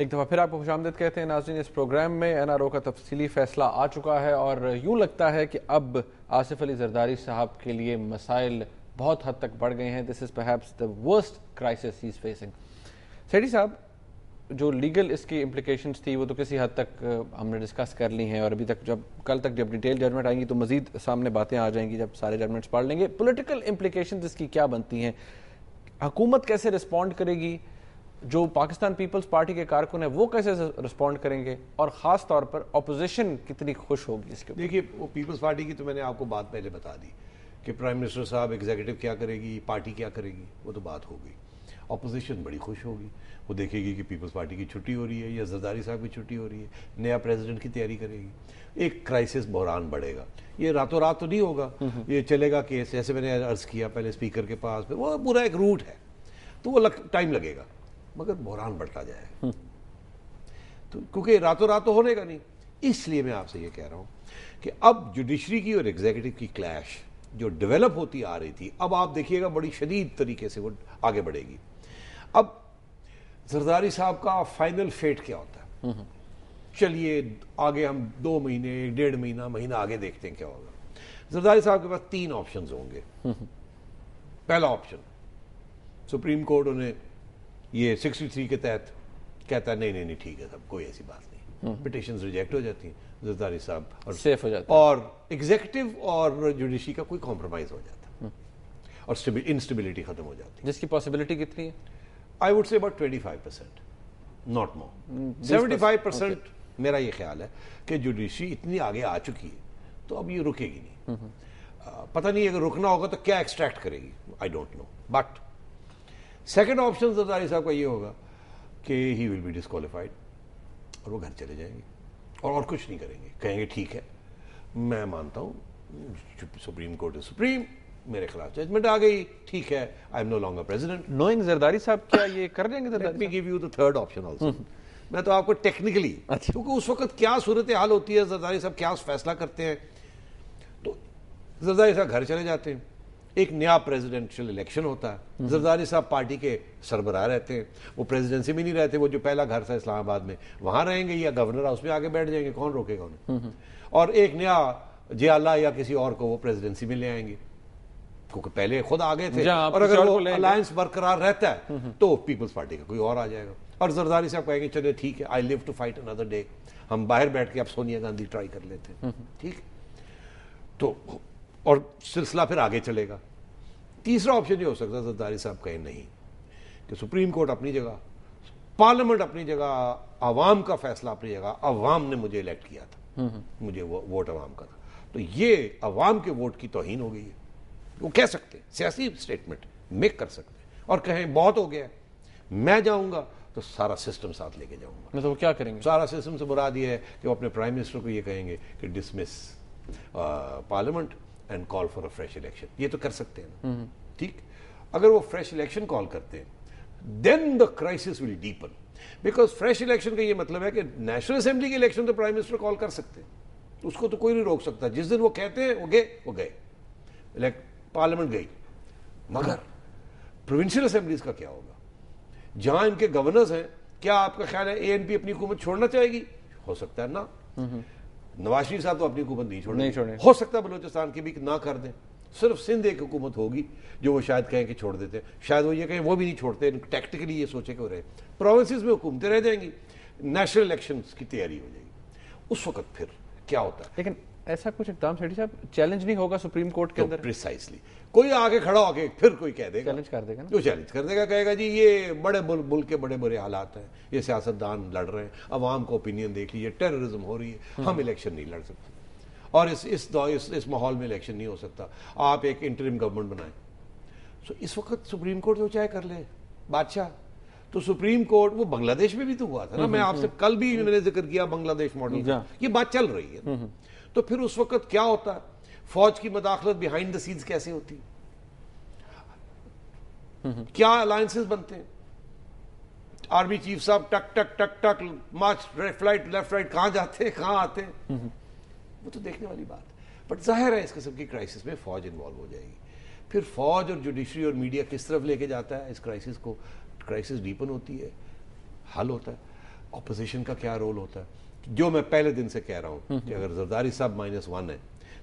एक दफ़ा फिर आपको खुश आमदद कहते हैं नाजिन इस प्रोग्राम में एन आर ओ का तफसीली फैसला आ चुका है और यूँ लगता है कि अब आसिफ अली जरदारी साहब के लिए मसाइल बहुत हद तक बढ़ गए हैं। This is perhaps the worst crisis is facing Sethi साहब, जो लीगल इसकी इम्प्लीकेशंस थी, वो तो किसी हद तक हमने डिस्कस कर ली हैं और अभी तक जब, कल तक जब डिटेल जजमेंट आएँगी तो मजीद सामने बातें आ जाएँगी, जब सारे जजमेंट्स पढ़ लेंगे। पोलिटिकल इम्प्लीकेशन इसकी क्या बनती हैं? हुकूमत कैसे रिस्पॉन्ड करेगी? जो पाकिस्तान पीपल्स पार्टी के कारकुन है वो कैसे रिस्पॉन्ड करेंगे? और ख़ास तौर पर अपोजिशन कितनी खुश होगी इसके देखिए वो पीपल्स पार्टी की तो मैंने आपको बात पहले बता दी कि प्राइम मिनिस्टर साहब एग्जीक्यूटिव क्या करेगी पार्टी क्या करेगी वो तो बात हो गई। अपोजिशन बड़ी खुश होगी। वो देखेगी कि पीपल्स पार्टी की छुट्टी हो रही है या जरदारी साहब की छुट्टी हो रही है। नया प्रेसिडेंट की तैयारी करेगी। एक क्राइसिस बहरान बढ़ेगा। ये रातों रात तो नहीं होगा। ये चलेगा केस जैसे मैंने अर्ज़ किया पहले स्पीकर के पास। वो पूरा एक रूट है। तो वो लग, टाइम लगेगा। मगर बहरान बढ़ता जाए। तो क्योंकि रातों रात तो होने का नहीं इसलिए मैं आपसे ये कह रहा हूँ कि अब जुडिशरी की और एग्जीक्यूटिव की क्लैश जो डेवलप होती आ रही थी अब आप देखिएगा बड़ी शदीद तरीके से वो आगे बढ़ेगी। अब जरदारी साहब का फाइनल फेट क्या होता है? चलिए आगे हम दो महीने डेढ़ महीना महीना आगे देखते हैं क्या होगा। जरदारी साहब के पास तीन ऑप्शन होंगे। पहला ऑप्शन सुप्रीम कोर्ट उन्हें ये 63 के तहत कहता है नहीं नहीं नहीं ठीक है सब कोई ऐसी बात नहीं. पिटिशन हम्म। रिजेक्ट हो जाती हैं जरदारी साहब और सेफ़ हो जाता और एग्जीक्यूटिव और जुडिशरी का कोई कॉम्प्रोमाइज हो जाता हम्म। और इंस्टेबिलिटी खत्म हो जाती जिसकी पॉसिबिलिटी कितनी है? I would say about twenty five percent not more seventy five percent मेरा ये ख्याल है कि जुडिशरी इतनी आगे आ चुकी है तो अब ये रुकेगी नहीं। हम्म, पता नहीं अगर रुकना होगा तो क्या एक्सट्रैक्ट करेगी? I don't know but second option Zardari साहब का ये होगा कि ही विल बी डिस्कालीफाइड और वो घर चले जाएँगे और और कुछ नहीं करेंगे। कहेंगे ठीक है मैं मानता हूँ सुप्रीम कोर्ट इज़ सुप्रीम मेरे खिलाफ जजमेंट आ गई ठीक है I am no longer president knowing Zardari साहब क्या ये कर me give you the third option also मैं तो आपको टेक्निकली अच्छा। क्योंकि उस वक्त क्या सूरत हाल होती है जरदारी साहब क्या फैसला करते हैं? तो जरदारी साहब घर चले जाते हैं। एक नया प्रेसिडेंशियल इलेक्शन होता है। जरदारी साहब पार्टी के सरबराह रहते हैं। वो प्रेसिडेंसी में नहीं रहते वो जो पहला घर था इस्लामाबाद में वहाँ रहेंगे या गवर्नर हाउस में आगे बैठ जाएँगे कौन रोकेगा उन्हें? और एक नया जियाला या किसी और को वो प्रेसिडेंसी में ले आएँगे। क्योंकि पहले खुद आ गए थे। और अगर वो अलायंस बरकरार रहता है तो पीपल्स पार्टी का कोई और आ जाएगा। और जरदारी साहब कहेंगे चले ठीक है I live to fight another day हम बाहर बैठ के अब सोनिया गांधी ट्राई कर लेते हैं। ठीक? तो और सिलसिला फिर आगे चलेगा। तीसरा ऑप्शन ये हो सकता जरदारी साहब कहें नहीं कि सुप्रीम कोर्ट अपनी जगह पार्लियामेंट अपनी जगह आवाम का फैसला अपनी जगह अवाम ने मुझे इलेक्ट किया था। मुझे वो वोट अवाम का था। तो ये अवाम के वोट की तोहन हो गई है। वो कह सकते हैं सियासी स्टेटमेंट मेक कर सकते हैं। और कहें बहुत हो गया मैं जाऊँगा तो सारा सिस्टम साथ लेके जाऊँगा। मतलब वो क्या करेंगे? सारा सिस्टम से बुरा दिया है कि वो अपने प्राइम मिनिस्टर को ये कहेंगे कि dismiss parliament and call for a fresh election ये तो कर सकते हैं हम्म। ठीक? अगर वो फ्रेश इलेक्शन कॉल करते हैं then the crisis will deepen because fresh election का ये मतलब है कि नेशनल असेंबली के इलेक्शन तो प्राइम मिनिस्टर कॉल कर सकते हैं। उसको तो कोई नहीं रोक सकता। जिस दिन वो कहते हैं वो गए वो गए। पार्लियामेंट गई। मगर प्रोविंशियल असेंबलीज का क्या होगा? जहाँ इनके गवर्नर्स हैं क्या आपका ख्याल है एएनपी अपनी हुकूमत छोड़ना चाहेगी? हो सकता है ना। हम्म। नवाज़ शरीफ साहब तो अपनी हुकूमत नहीं छोड़े नहीं छोड़े हो सकता है बलोचिस्तान की भी ना कर दें। सिर्फ़ सिंध एक हुकूमत होगी जो वो शायद कहें कि छोड़ देते शायद वो ये कहें वो भी नहीं छोड़ते टैक्टिकली ये सोचे कि वो रहे। प्रोविंसेस में हुकूमतें रह जाएँगी। नेशनल इलेक्शन की तैयारी हो जाएगी। उस वक्त फिर क्या होता? है लेकिन ऐसा कुछ इकदाम सेठी साहब चैलेंज नहीं होगा सुप्रीम कोर्ट के तो अंदर? प्रिसाइसली कोई आगे खड़ा होके फिर कोई कह देगा। चैलेंज कर देगा ना? जो चैलेंज कर देगा? कहेगा जी ये बड़े मुल्क के बड़े बुरे हालात हैं। ये सियासतदान लड़ रहे हैं। अवाम को ओपिनियन देख लीजिए। टेररिज्म हो रही है। हम्म। हम इलेक्शन नहीं लड़ सकते। और इस इस इस, इस माहौल में इलेक्शन नहीं हो सकता। आप एक इंटरिम गवर्नमेंट बनाए। सो इस वक्त सुप्रीम कोर्ट जो चाहे कर ले। बादशाह तो सुप्रीम कोर्ट वो बांग्लादेश में भी तो हुआ था ना हम्म, मैं हम्म, आपसे कल भी मैंने ज़िक्र किया बांग्लादेश मॉडल ये बात चल रही है। तो फिर उस वक्त क्या होता? है फौज की मदाखलत बिहाइंड द सीन्स कैसे होती? क्या अलायंसेस बनते? हैं आर्मी चीफ साहब टक टक टक टक मार्च फ़्लाइट लेफ़्ट राइट कहाँ जाते हैं कहाँ आते? हैं वो तो देखने वाली बात। बट ज़ाहिर है इस किस्म की क्राइसिस में फौज इन्वॉल्व हो जाएगी। फिर फौज और जुडिशरी और मीडिया किस तरफ़ लेके जाता है इस क्राइसिस को? क्राइसिस डीपन होती है हल होता है। ऑपोजिशन का क्या रोल होता है? जो मैं पहले दिन से कह रहा हूँ कि अगर जरदारी साहब माइनस वन है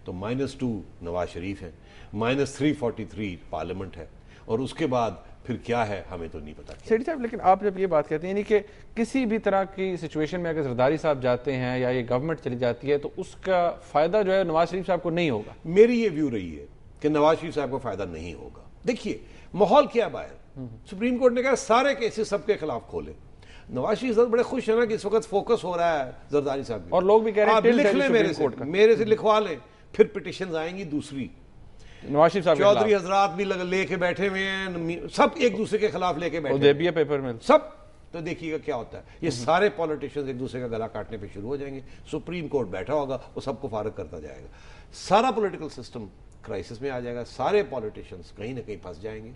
तो माइनस टू नवाज़ शरीफ है minus three forty three parliament है। और उसके बाद फिर क्या है हमें तो नहीं पता सेठी साहब लेकिन आप जब ये बात कहते हैं कि किसी भी तरह की सिचुएशन में अगर जरदारी साहब जाते हैं या ये गवर्नमेंट चली जाती है तो उसका फ़ायदा जो है नवाज़ शरीफ साहब को नहीं होगा। मेरी ये व्यू रही है कि नवाज़ शरीफ साहब को फ़ायदा नहीं होगा। देखिए माहौल क्या बाहर? सुप्रीम कोर्ट ने कहा सारे केसेस सबके खिलाफ खोले। नवाज़ शरीफ साहब बड़े खुश है ना कि इस वक्त फोकस हो रहा है जरदारी साहब और लोग भी कह रहे हैं लिख लें मेरे से मेरे से लिखवा लें फिर पिटिशन आएँगी दूसरी। नवाज़ शरीफ साहब चौधरी हजरात भी लेके बैठे हुए हैं सब एक दूसरे के खिलाफ लेके बैठे पेपर में सब। तो देखिएगा क्या होता है। ये सारे पॉलिटिशियंस एक दूसरे का गला काटने पे शुरू हो जाएँगे। सुप्रीम कोर्ट बैठा होगा वो सबको फारग करता जाएगा। सारा पॉलिटिकल सिस्टम क्राइसिस में आ जाएगा। सारे पॉलिटिशियंस कहीं ना कहीं फंस जाएँगे।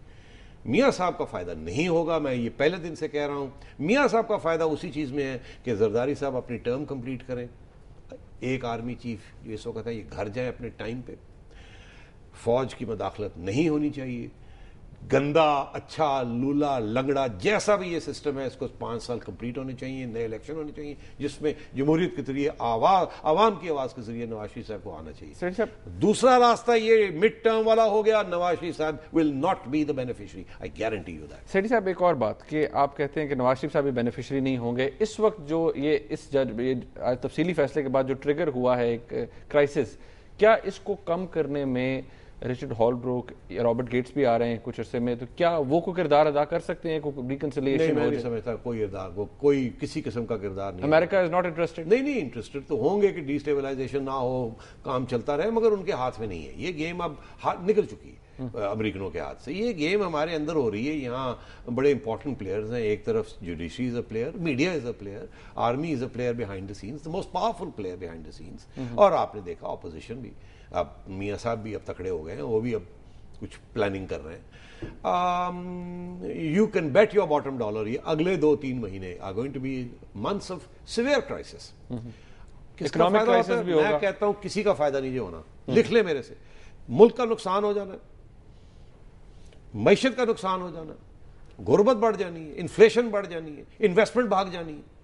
मियाँ साहब का फ़ायदा नहीं होगा, मैं ये पहले दिन से कह रहा हूँ। मियाँ साहब का फ़ायदा उसी चीज़ में है कि जरदारी साहब अपनी टर्म कंप्लीट करें। एक आर्मी चीफ जो इस वक्त है, ये घर जाए अपने टाइम पे। फौज की मदाखलत नहीं होनी चाहिए। गंदा अच्छा लूला लंगड़ा जैसा भी ये सिस्टम है इसको पाँच साल कंप्लीट होने चाहिए नए इलेक्शन होने चाहिए जिसमें जमहूरियत के ज़रिए आवाज़ आवाम की आवाज़ के ज़रिए नवाज़ शरीफ साहब को आना चाहिए। दूसरा रास्ता ये मिड टर्म वाला हो गया नवाज़ शरीफ साहब will not be the beneficiary I guarantee you that Sethi साहब एक और बात कि आप कहते हैं कि नवाज़ शरीफ साहब भी बेनिफिशियरी नहीं होंगे। इस वक्त जो ये इस जज ये तफसीली फैसले के बाद जो ट्रिगर हुआ है एक क्राइसिस क्या इसको कम करने में रिचर्ड हॉलब्रोक या रॉबर्ट गेट्स भी आ रहे हैं कुछ अरसे में तो क्या वो कोई किरदार अदा कर सकते हैं? कोई हो नहीं, नहीं समझता कोई किरदार वो कोई किसी किस्म का किरदार नहीं अमेरिका इज़ नॉट इंटरेस्टेड नहीं नहीं इंटरेस्टेड तो होंगे कि डिस्टेबलाइजेशन ना हो काम चलता रहे मगर उनके हाथ में नहीं है। ये गेम अब हाथ निकल चुकी है। अमेरिकनों के हाथ से। ये गेम हमारे अंदर हो रही है। यहाँ बड़े इंपॉर्टेंट प्लेयर्स हैं। एक तरफ़ judiciary is a player media is a player army is a player behind the scenes the most powerful player behind the scenes और आपने देखा ऑपोजिशन भी। अब मियाँ साहब भी अब तकड़े हो गए हैं वो भी अब कुछ प्लानिंग कर रहे हैं। You can bet your bottom dollar ये अगले दो तीन महीने are going to be months of severe crisis है? मैं कहता हूँ किसी का फ़ायदा नहीं जो होना। हम्म। लिख ले मेरे से। मुल्क का नुकसान हो जाना। मीशत का नुकसान हो जाना, गुर्बत बढ़ जानी है इन्फ्लेशन बढ़ जानी है इन्वेस्टमेंट भाग जानी है।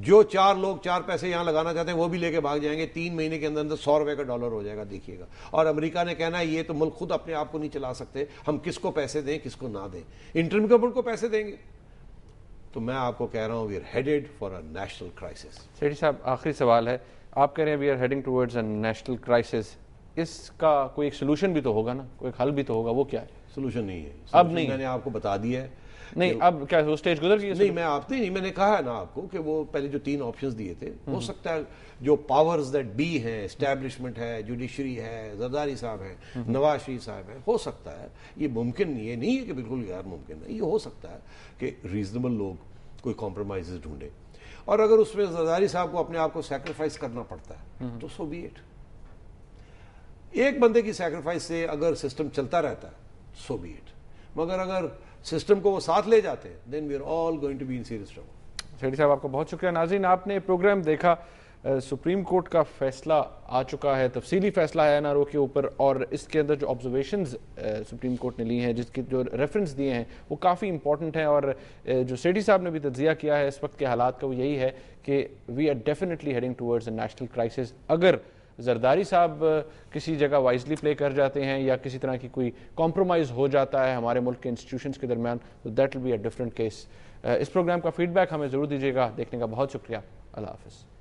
जो चार लोग चार पैसे यहाँ लगाना चाहते हैं, वो भी लेके भाग जाएँगे, तीन महीने के अंदर अंदर सौ रुपए का डॉलर हो जाएगा, देखिएगा। और अमेरिका ने कहना है, ये तो मुल्क खुद अपने आप को नहीं चला सकते, हम किसको पैसे दें, किसको ना दें। इंटरम गवर्नमेंट को पैसे देंगे। तो मैं आपको कह रहा हूँ we are headed for a national crisis Sethi साहब, आखिरी सवाल है। आप कह रहे हैं we are heading towards a national crisis इसका कोई एक सोल्यूशन भी तो होगा ना? कोई हल भी तो होगा वो क्या है? सोल्यूशन नहीं है। अब नहीं। मैंने आपको बता दिया है नहीं अब क्या वो स्टेज गुजर गई नहीं मैं आपने नहीं मैंने कहा है ना आपको कि वो पहले जो तीन ऑप्शंस दिए थे हो सकता है जो पावर्स दैट बी हैं एस्टेब्लिशमेंट है जुडिशरी है जरदारी साहब हैं नवाज़ शरीफ साहब हैं हो सकता है ये मुमकिन ये नहीं है कि बिल्कुल गैर मुमकिन है ये हो सकता है कि रीजनेबल लोग कोई कॉम्प्रोमाइज ढूंढे। और अगर उसमें जरदारी साहब को अपने आप को सेक्रीफाइस करना पड़ता है तो सो बी इट एक बंदे की सेक्रीफाइस से अगर सिस्टम चलता रहता है सो बी इट मगर अगर सिस्टम को वो साथ ले जाते हैं then we are all going to be in serious trouble Sethi साहब, आपका बहुत शुक्रिया। नाजीन, आपने प्रोग्राम देखा सुप्रीम कोर्ट का फैसला आ चुका है, तफसीली फैसला है एन के ऊपर, और इसके अंदर जो ऑब्जर्वेशन सुप्रीम कोर्ट ने ली हैं, जिसके जो रेफरेंस दिए हैं, वो काफ़ी इंपॉर्टेंट हैं, और जो सेठी साहब ने भी तजिया किया है, इस वक्त के हालात का वो यही है कि we are definitely heading towards a national crisis अगर जरदारी साहब किसी जगह वाइजली प्ले कर जाते हैं या किसी तरह की कोई कॉम्प्रोमाइज़ हो जाता है हमारे मुल्क के इंस्टीट्यूशन के दरमियान तो that will be a different case इस प्रोग्राम का फीडबैक हमें ज़रूर दीजिएगा। देखने का बहुत शुक्रिया। अल्लाह हाफ़